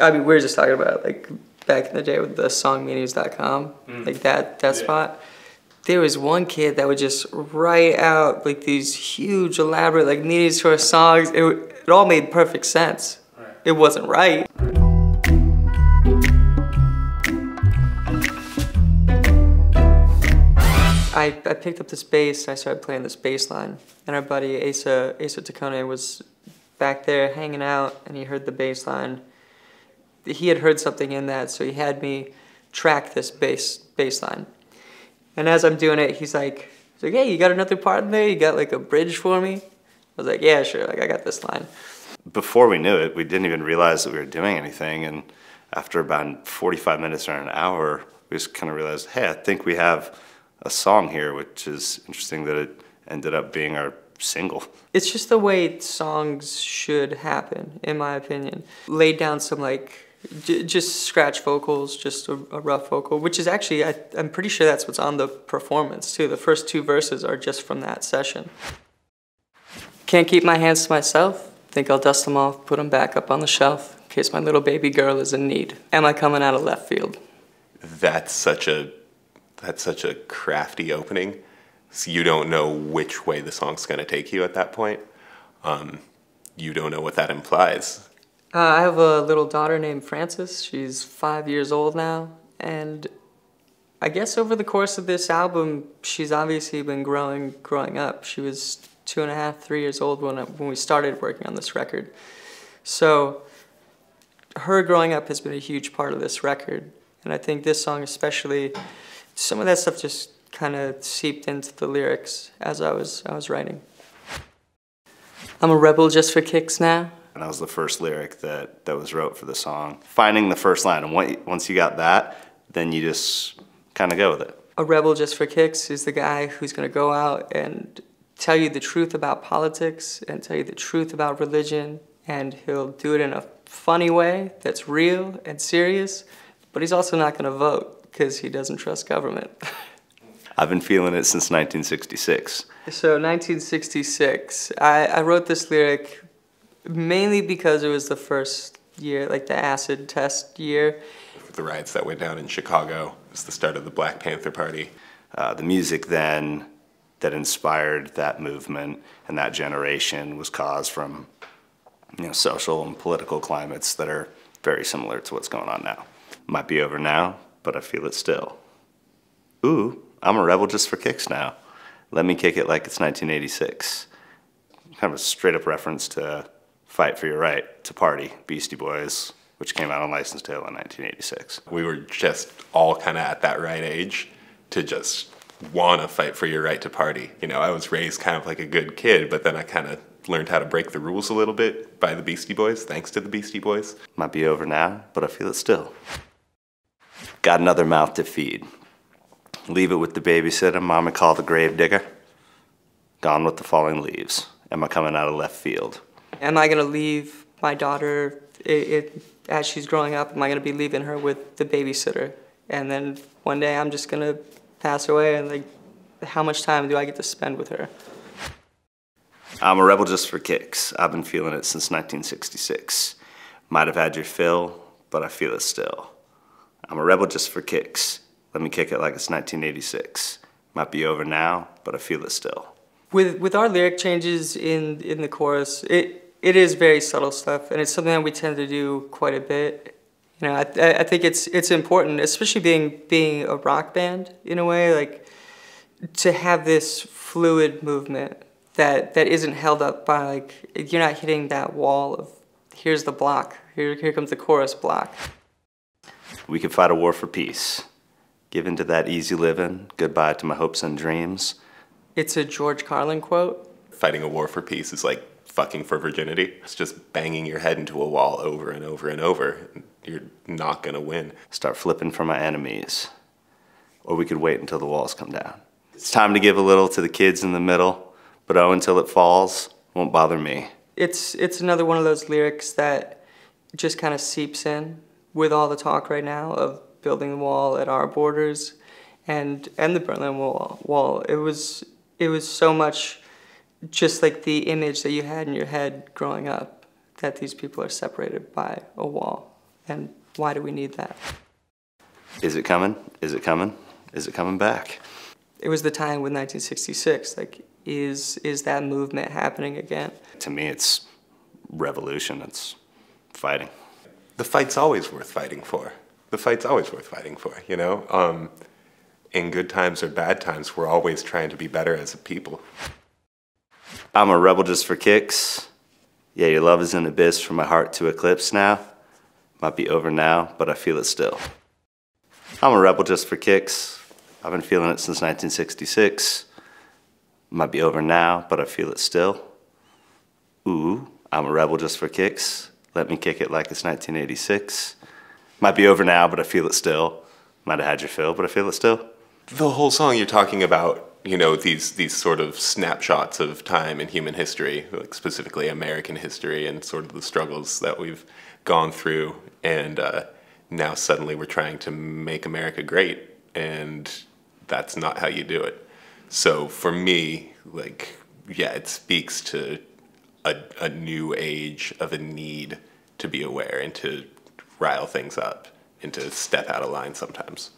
I mean, we were just talking about like back in the day with the songmeanings.com, mm. like that that yeah. spot. There was one kid that would just write out like these huge, elaborate, like meanings to our songs. It, it all made perfect sense. Right. It wasn't right. I, I picked up this bass and I started playing this bass line. And our buddy Asa, Asa Taccone was back there hanging out and he heard the bass line. He had heard something in that, so he had me track this bass bass line. And as I'm doing it, he's like, he's like, hey, you got another part in there? You got like a bridge for me? I was like, yeah, sure, like I got this line. Before we knew it, we didn't even realize that we were doing anything. And after about 45 minutes or an hour, we just kind of realized, hey, I think we have a song here, which is interesting that it ended up being our single. It's just the way songs should happen, in my opinion. Laid down some like just scratch vocals, just a, a, rough vocal, which is actually, I, I'm pretty sure that's what's on the performance too. The first two verses are just from that session. Can't keep my hands to myself. Think I'll dust them off, put them back up on the shelf in case my little baby girl is in need. Am I coming out of left field? That's such a that's such a crafty opening. So you don't know which way the song's going to take you at that point. Um, you don't know what that implies. Uh, I have a little daughter named Frances. She's five years old now. And I guess over the course of this album, she's obviously been growing, growing up. She was two and a half, three years old when, when we started working on this record. So her growing up has been a huge part of this record. And I think this song especially some of that stuff just kind of seeped into the lyrics as I was I was writing. I'm a rebel just for kicks now. And that was the first lyric that, that was wrote for the song. Finding the first line, and once you got that, then you just kind of go with it. A rebel just for kicks is the guy who's going to go out and tell you the truth about politics and tell you the truth about religion, and he'll do it in a funny way that's real and serious, but he's also not going to vote because he doesn't trust government. I've been feeling it since 1966. So 1966, I, I wrote this lyric mainly because it was the first year, like the acid test year. The riots that went down in Chicago was the start of the Black Panther Party. Uh, the music then that inspired that movement and that generation was caused from you know, social and political climates that are very similar to what's going on now. Might be over now, but I feel it still. Ooh, I'm a rebel just for kicks now. Let me kick it like it's 1986. Kind of a straight up reference to Fight for Your Right to Party, Beastie Boys, which came out on License to Ill in 1986. We were just all kind of at that right age to just want to fight for your right to party. You know, I was raised kind of like a good kid, but then I kind of learned how to break the rules a little bit by the Beastie Boys, thanks to the Beastie Boys. Might be over now, but I feel it still. Got another mouth to feed. Leave it with the babysitter, mama call the grave digger. Gone with the falling leaves. Am I coming out of left field? Am I gonna leave my daughter it, it, as she's growing up? Am I gonna be leaving her with the babysitter? And then one day I'm just gonna pass away and like, how much time do I get to spend with her? I'm a rebel just for kicks. I've been feeling it since 1966. Might have had your fill, but I feel it still. I'm a rebel just for kicks. Let me kick it like it's 1986. Might be over now, but I feel it still. With with our lyric changes in in the chorus, it it is very subtle stuff, and it's something that we tend to do quite a bit. You know, I I think it's it's important, especially being being a rock band in a way, like to have this fluid movement that that isn't held up by like you're not hitting that wall of here's the block, here here comes the chorus block. We could fight a war for peace. Give in to that easy living. Goodbye to my hopes and dreams. It's a George Carlin quote. Fighting a war for peace is like fucking for virginity. It's just banging your head into a wall over and over and over. You're not gonna win. Start flipping for my enemies. Or we could wait until the walls come down. It's time to give a little to the kids in the middle, but oh, until it falls won't bother me. It's, it's another one of those lyrics that just kind of seeps in with all the talk right now of building the wall at our borders and and the Berlin Wall wall it was it was so much just like the image that you had in your head growing up that these people are separated by a wall And why do we need that? Is it coming? Is it coming? Is it coming back? It was the time with 1966. Like, is is that movement happening again? To me, it's revolution. It's fighting. The fight's always worth fighting for. The fight's always worth fighting for, you know? Um, in good times or bad times, we're always trying to be better as a people. I'm a rebel just for kicks. Yeah, your love is an abyss for my heart to eclipse now. Might be over now, but I feel it still. I'm a rebel just for kicks. I've been feeling it since 1966. Might be over now, but I feel it still. Ooh, I'm a rebel just for kicks. Let me kick it like it's 1986. Might be over now, but I feel it still. Might have had your fill, but I feel it still. The whole song you're talking about, you know, these these sort of snapshots of time in human history, like specifically American history, and sort of the struggles that we've gone through, and uh, now suddenly we're trying to make America great, and that's not how you do it. So for me, like, yeah, it speaks to a, a new age of a need to be aware and to rile things up and to step out of line sometimes.